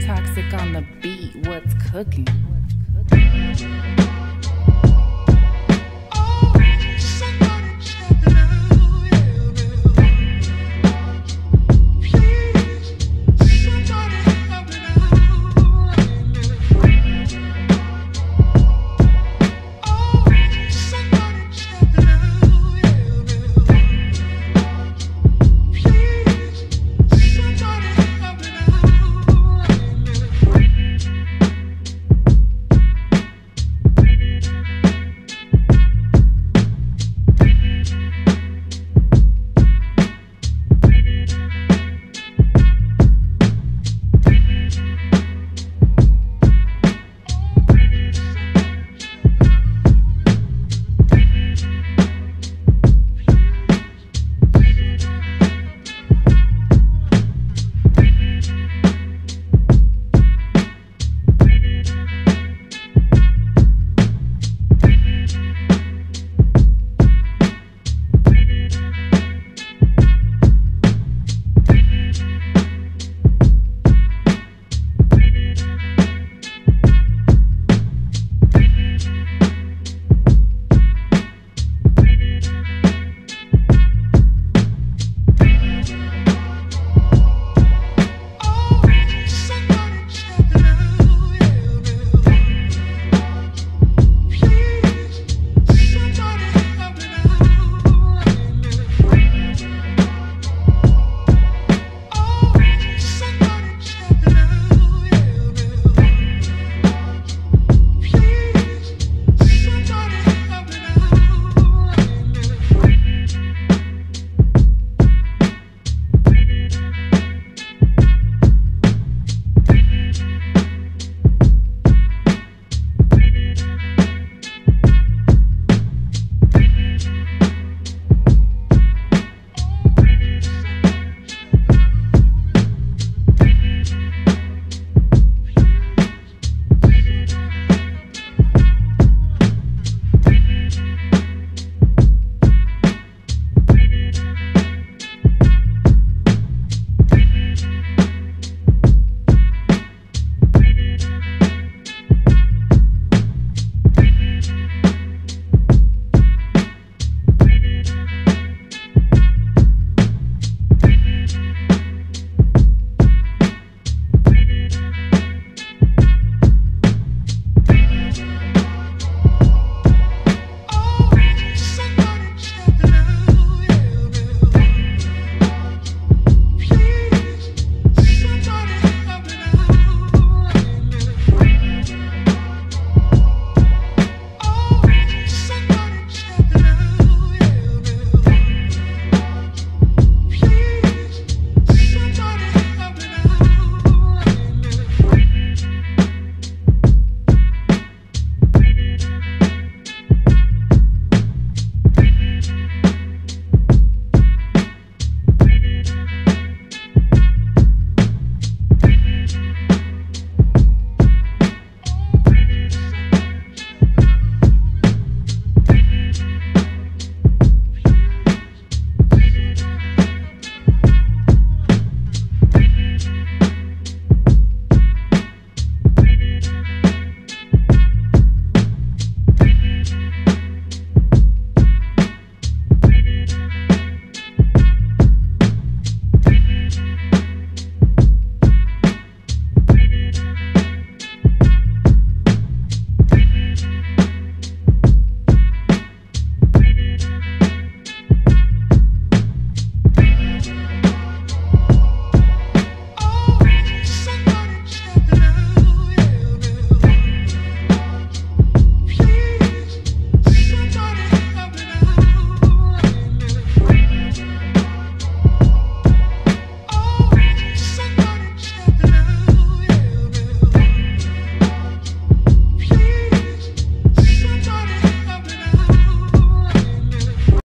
Toxic on the beat, what's cooking?